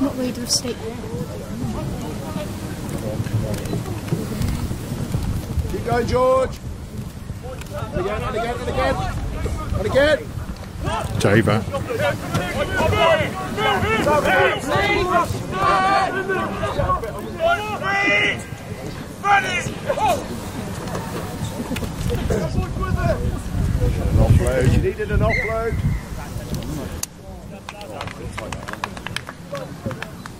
back, George. Not read the state. Keep going, George. And again, and again, and again. And again. Java. An offload. You needed an offload.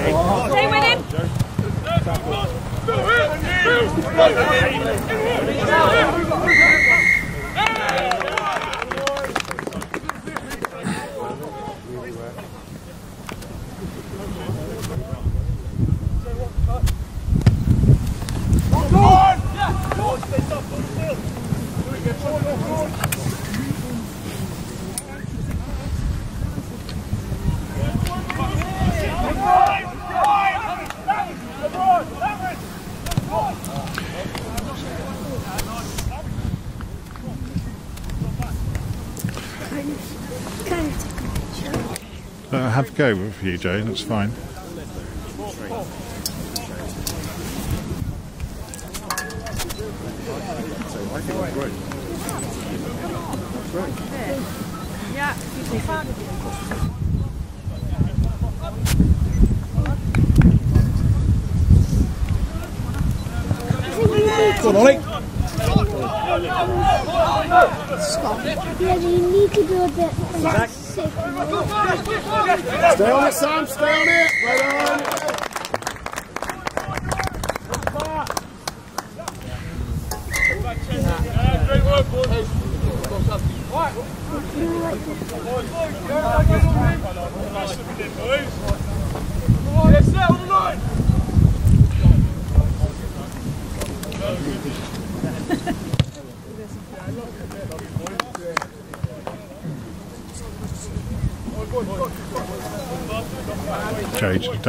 Stay have a go with you, Joe. That's fine. Yeah. Go on, Ollie. Stop. Yeah, you need to do a bit. Stay on it, Sam. Stay on it. Right on. Great work, boys. Right.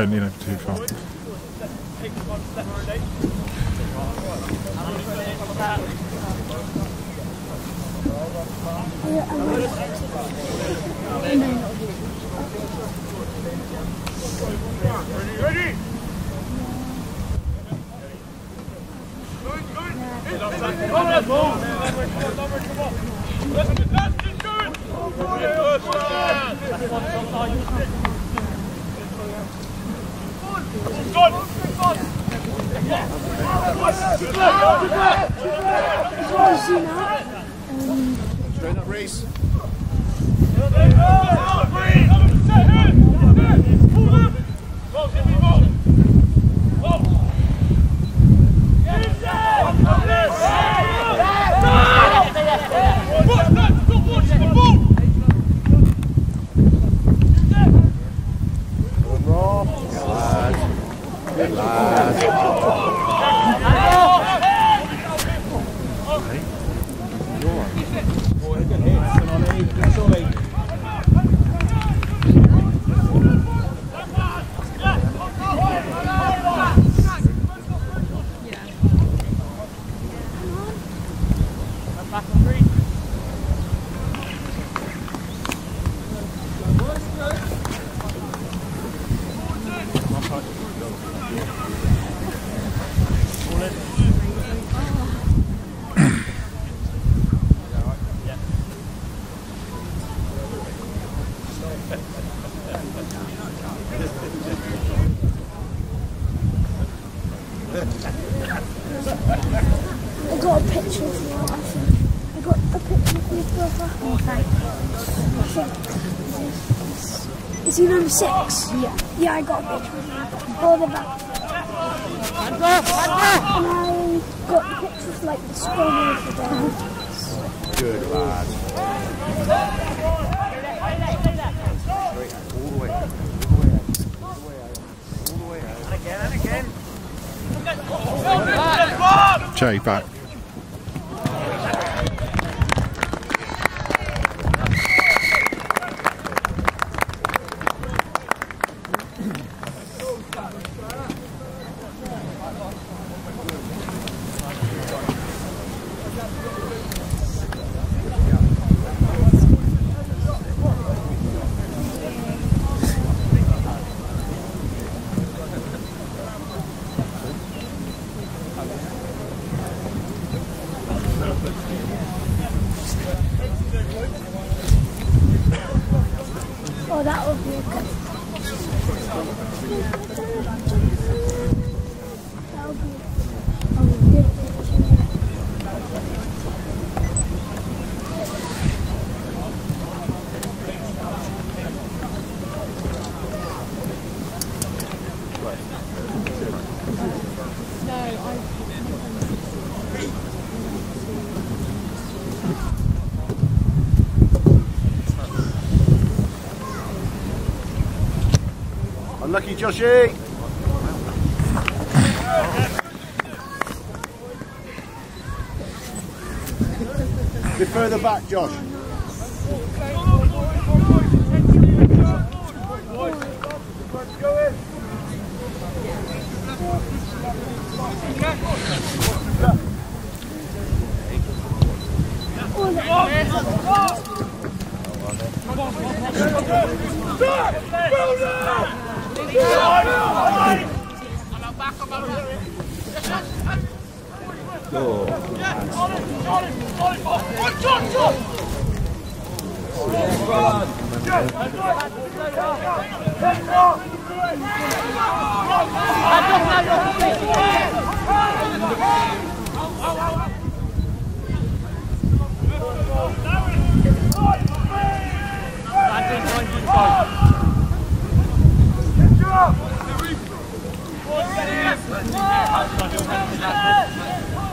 Don't lean over too far. Straight up, Reese. Good picture of you, I think. I got a picture of your brother. Okay. I think. Is he number six? Yeah. Yeah, I got a picture of you. Hold it back. Hands up! Hands up! And I got pictures like the school of the day. Good lad. Jay, back. たわけよ。Unlucky, Joshy. Bit further back, Josh. score. Yeah, got it, got it, got it, Bob. Oh, John, John! Get up!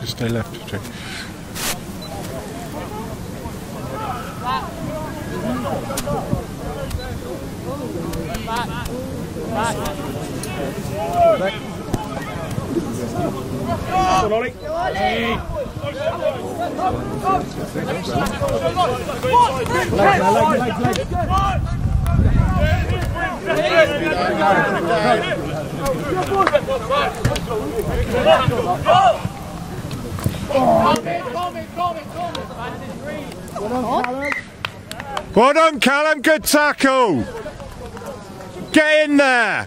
Just stay left, Jake. Well done, Callum. Good tackle. Get in there.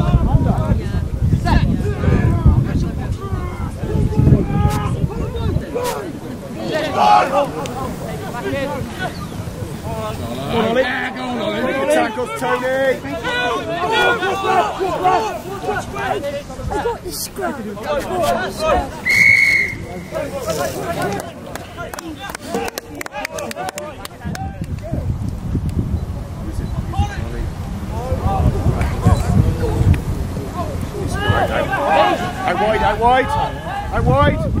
Got the scrub. Out wide, out wide. Out wide.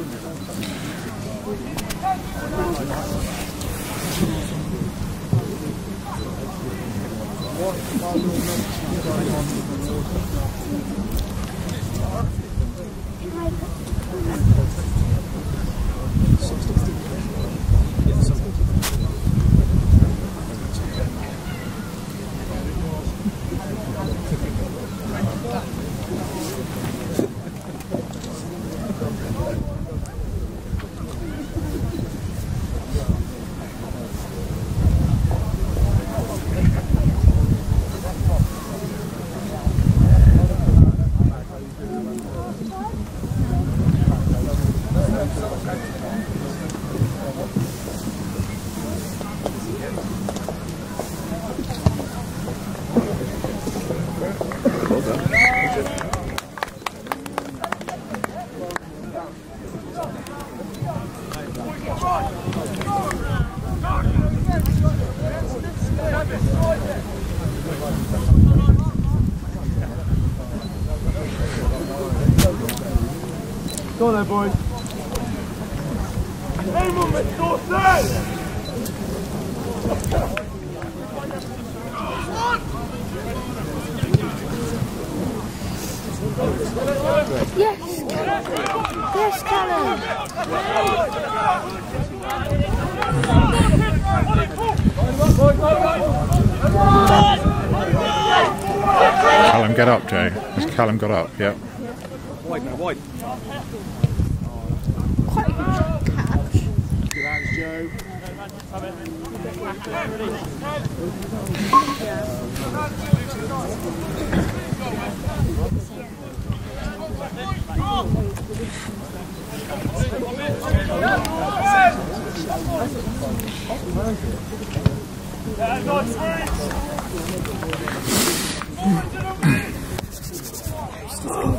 Go on there, boys. Yes, Callum. Yes, Callum. Callum, get up, Jay. Has Callum got up? Yep. Wide now, wide. Quite a good catch. Gonna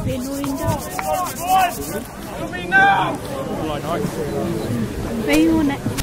be annoying dog.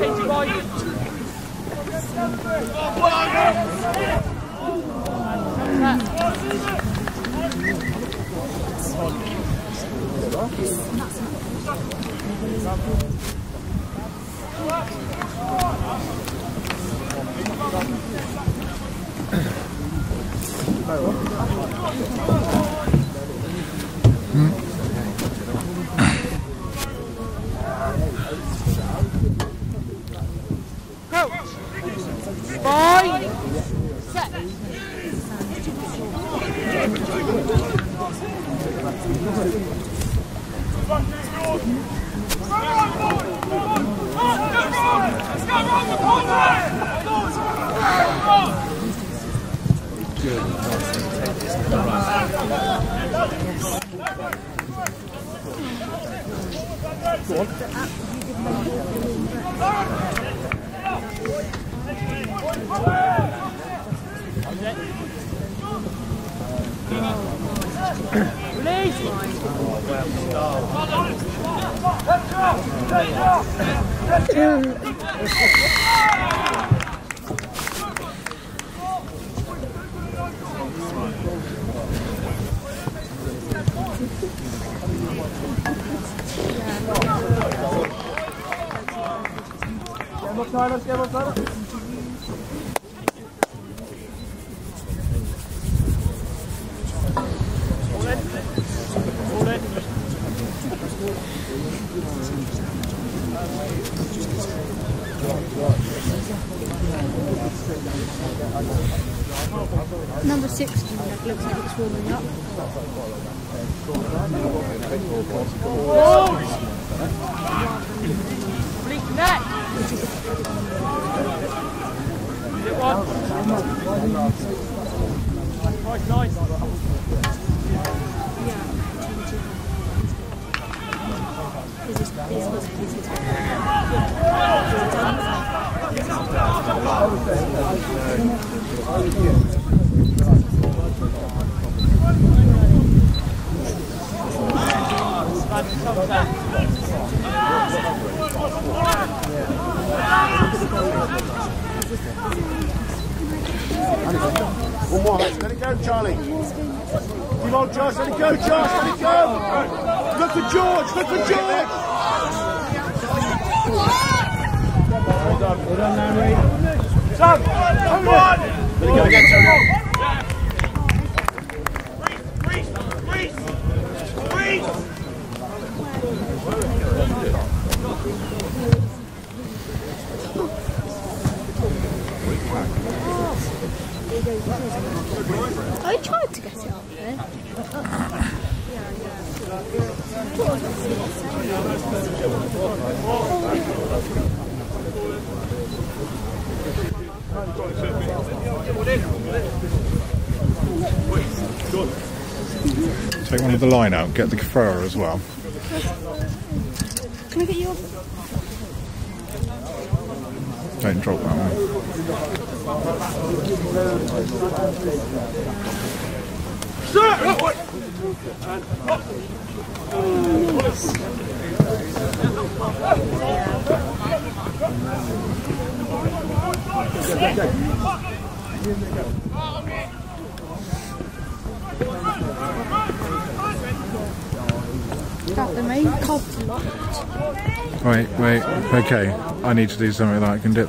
your next Five. Set. Noch schneller, schneller, schneller. Number 16 that looks like it's warming up. Complete connect. Is it one? Nice, nice. One more. Let it go, Charlie. Come on, Josh. Let it go, Josh. Let it go. Look for George. Look for George. Well done. Well done. Son, come on. Let it go again, Tony. I tried to get it up there. Take one of the line out, get the thrower as well. Can I get you off? Don't drop that one. Got the main cob. Wait, wait. Okay, I need to do something that I can dip.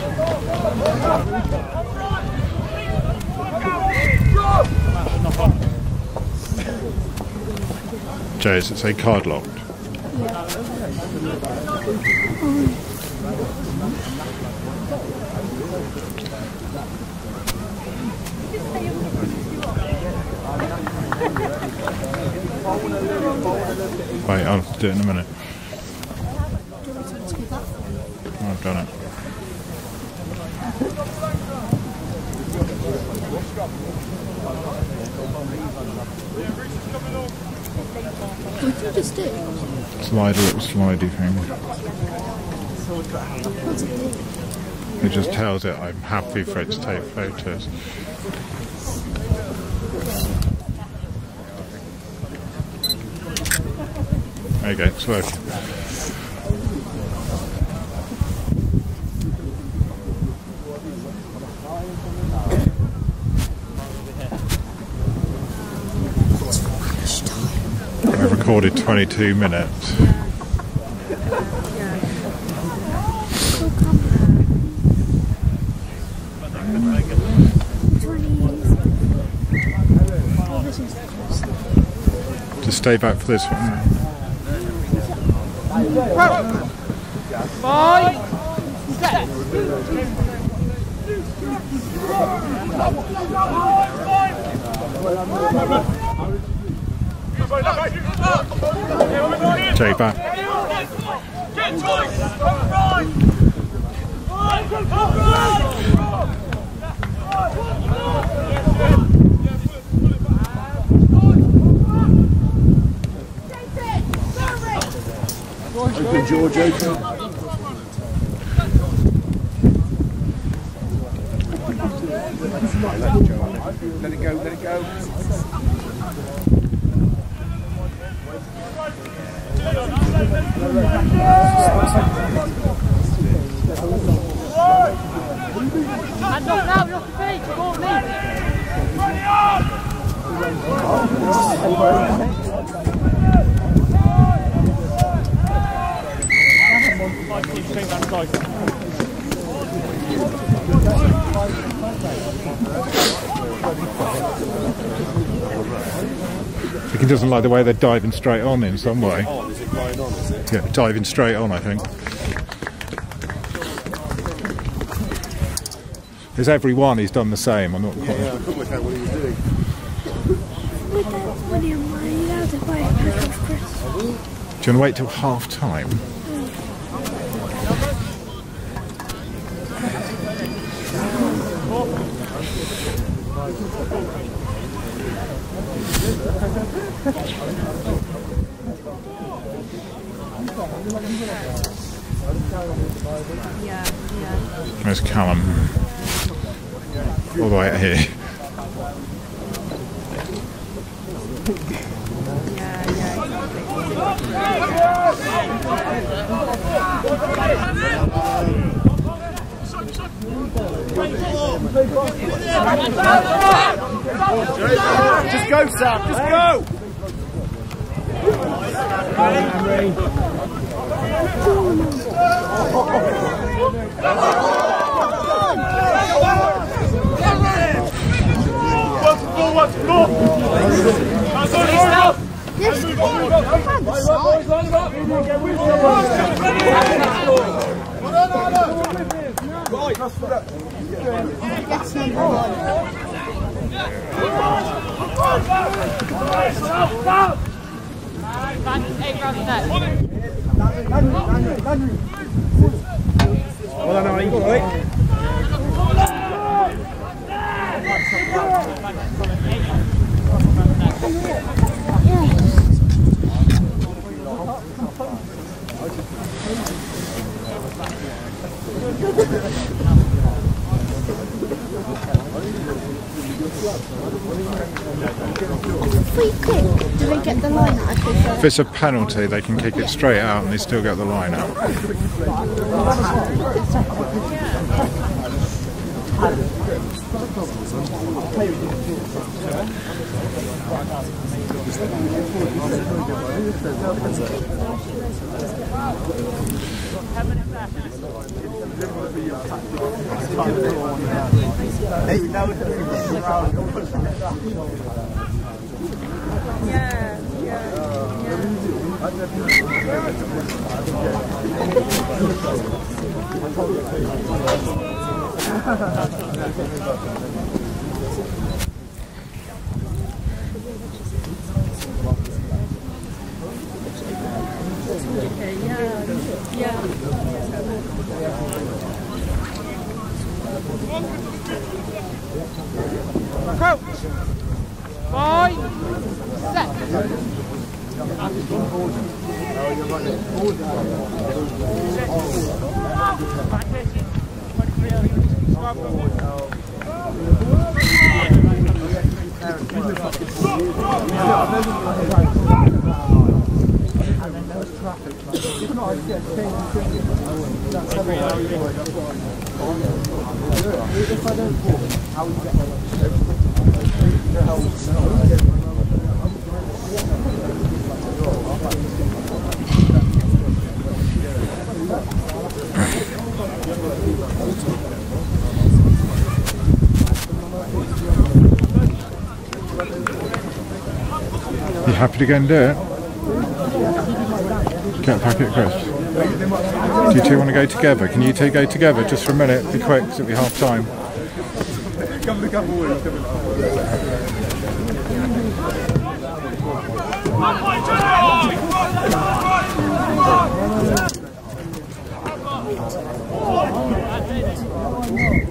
Jay, does it say card locked? Wait, I'll do it in a minute. I've done it. What did you just do? Slider, little slidey thing. It? It just tells it I'm happy for it to take photos. There you go, it's working. I've recorded 22 minutes. Just stay back for this one. Five. Set. Jay back. Open, George, open. Let it go, let it go. You're he doesn't like the way they're diving straight on in some way. Yeah, diving straight on, I think. There's every one he's done the same. I'm not quite. Yeah, I couldn't work out what he was doing. when you're money out uh, to buy a pack of crisps. Do you want to wait till half time? Where's Callum? All the way out here. Just go, Sam, just go! Back eight round the net. Well done, Ali. All right. If it's a penalty, they can kick it straight out and they still get the line out. Yeah, yeah, yeah. Okay, yeah, yeah. Crouch. Five. Set. Oh, you're running. Back If I don't walk, how would you get there? Happy to go and do it? Get a packet, Chris. Do you two want to go together? Can you two go together just for a minute? Be quick, 'cause it'll be half time. Of.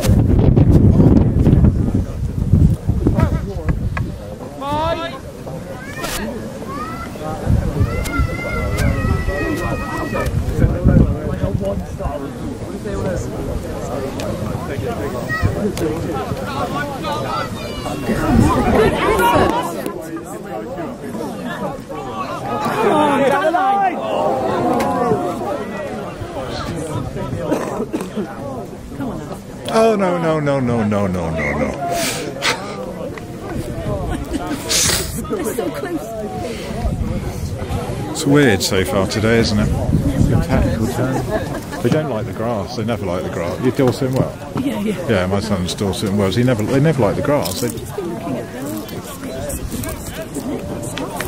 no no no no no no no no! they're so close. It's weird so far today, isn't it? Good tactical. They don't like the grass. They never like the grass. You Dorset well. Yeah, yeah. Yeah, my son's Dorset Wilts. He never. They never like the grass. They,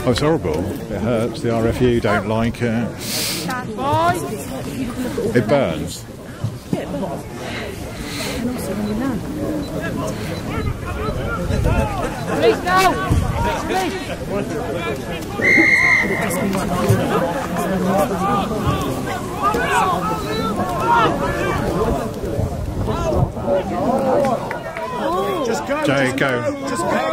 oh, it's horrible. It hurts. The RFU don't like it. It burns. Please now. Please. Just go. Jay, just go. Just go.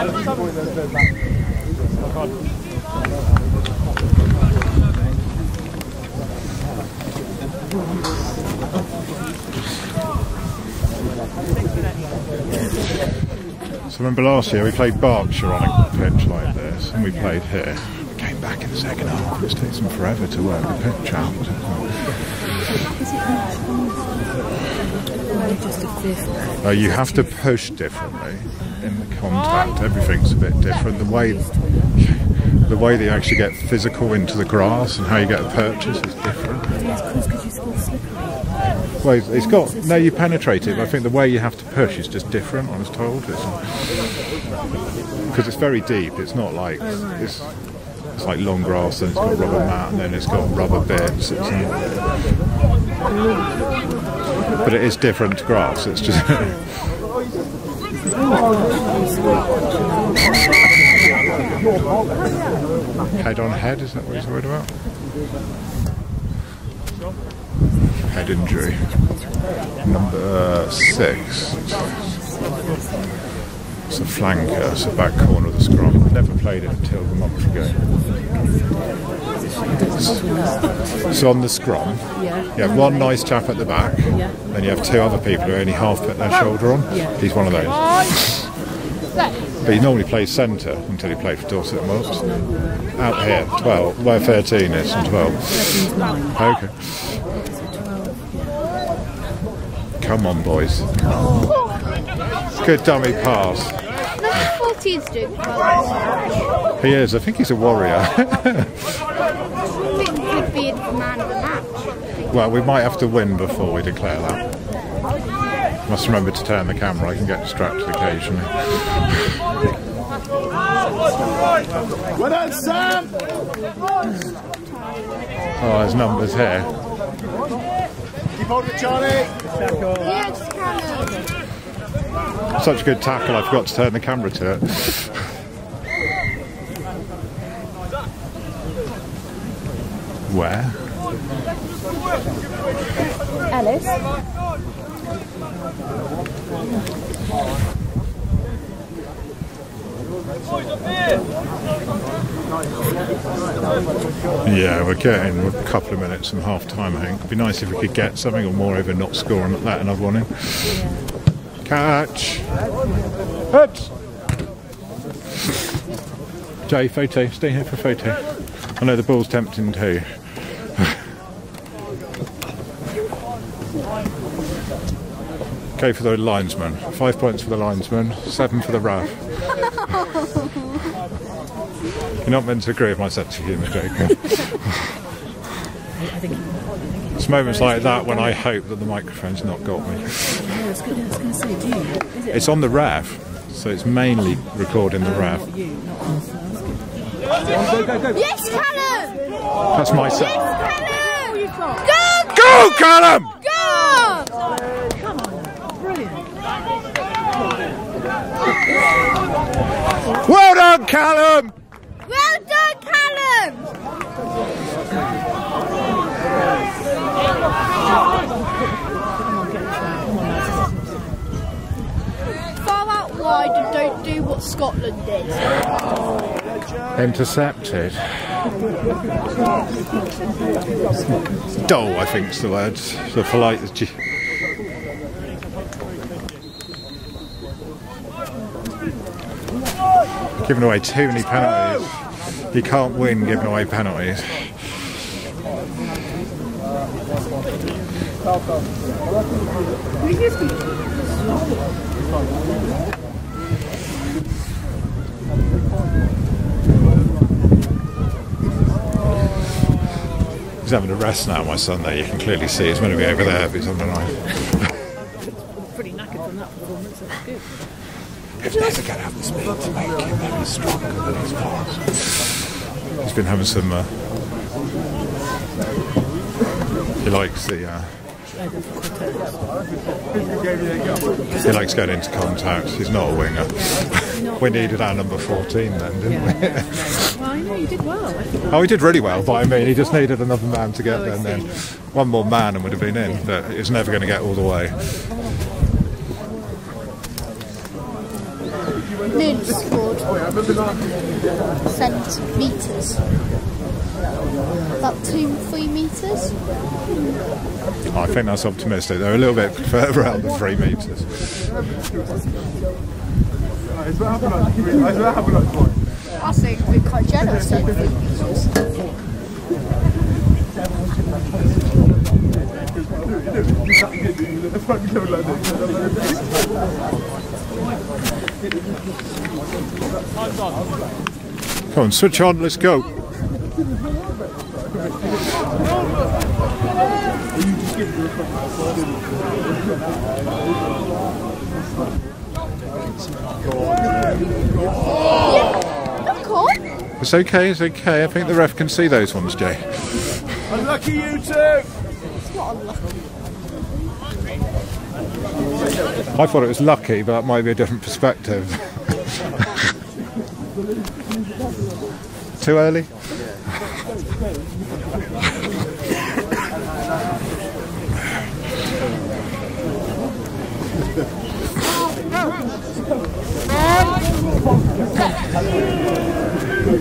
So remember last year we played Berkshire on a pitch like this, and we played here. We came back in the second half. It takes them forever to work the pitch out. Uh, you have to push differently in the contact. Everything's a bit different. The way the way they actually get physical into the grass and how you get a purchase is different. Well, it's- it's got no. You penetrate it. But I think the way you have to push is just different. I was told because it's very deep. It's not like it's. It's like long grass and it's got rubber mat and then it's got rubber bits. It's, but it is different to grass. It's just. head on head, is that what he's worried about? Head injury. Number six. It's a flanker, uh, it's the back corner of the scrum. Never played it until a month ago. So on the scrum, you have one nice chap at the back, then you have two other people who only half put their shoulder on. He's one of those. But he normally plays centre until he played for Dorset Mops. Out here, 12. Well, 13 is and 12. Okay. Come on, boys. Good dummy pass. Number 14's doing. He is. I think he's a warrior. I think he could be the man of the match. well, we might have to win before we declare that. Must remember to turn the camera. I can get distracted occasionally. Well done, Sam! Oh, his number's here. Keep holding it, Charlie. Yes, Callum. Such a good tackle, I forgot to turn the camera to it. Where? Ellis. Yeah, we're getting a couple of minutes and half time, I think. It'd be nice if we could get something, or moreover, not score and let another one in. Catch! Hit! Jay, photo. Stay here for photo. I know the ball's tempting too. Go for the linesman. Five points for the linesman, seven for the ref. You're not meant to agree with my sense of humour, Jacob. It's moments like that when I hope that the microphone's not got me. It's on the ref, so it's mainly recording the ref. Yes, Callum! That's my set. Callum! Go! Go, Callum! Go! Well done, Callum! Well done, Callum! Far out and don't do what Scotland did. Intercepted. Dull, I think's the word. The polite. Giving away too many penalties. You can't win giving away penalties. He's having a rest now, my son. There, you can clearly see he's going to be over there, but he's on the line. Pretty knackered from that performance. That's good. If never get up the speed to make him any stronger than his past. He's been having some. Uh, he likes the. Uh, he likes going into contact. He's not a winger. we needed our number 14 then, didn't we? Well, I know you did well. I think oh, he did really well, but I mean, he just needed another man to get oh, there, and then one more man and would have been in. But he was never going to get all the way. Nearly scored. Centimetres. About two, three metres. I think that's optimistic. They're a little bit further out than three metres. It's what happened like three. It's what happened like twice. I think we're quite generous. don't we? The front go like on, switch on, oh! Let's go. Of course. It's okay, it's okay. I think the ref can see those ones, Jay. Unlucky you two. I thought it was lucky, but that might be a different perspective. Too early? Um, We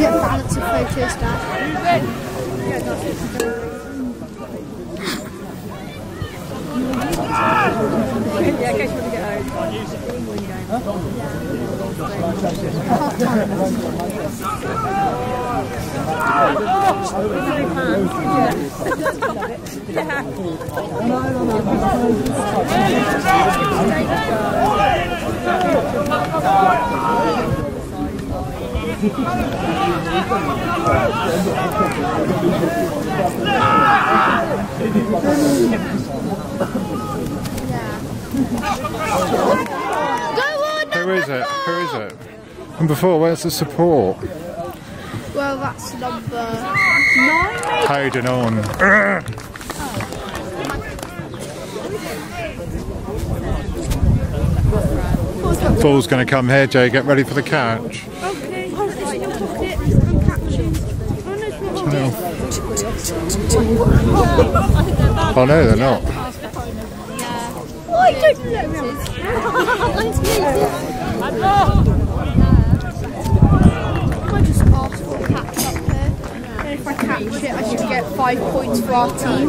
get balance of photos, Dad. Who is it? Who is it? And before, where's the support? Well, that's number nine, maybe? Holding on. Ball's going to come here, Jay. Get ready for the catch. Okay, oh, hold it in your pocket. I'm catching. Oh, no. Oh no, they're not. Oh, I don't know. I just asked for a catch up here. And if I it, should get five points for our team.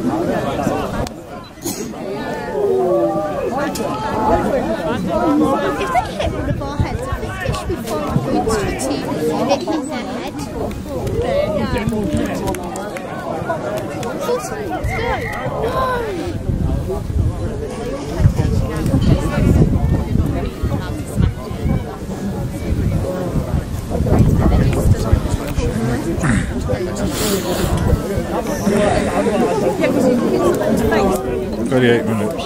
If they hit of our heads, I think should be points for the team. If their head. Let's um, go. Thirty-eight minutes.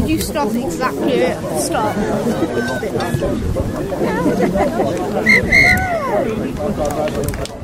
Did you stop exactly at the start?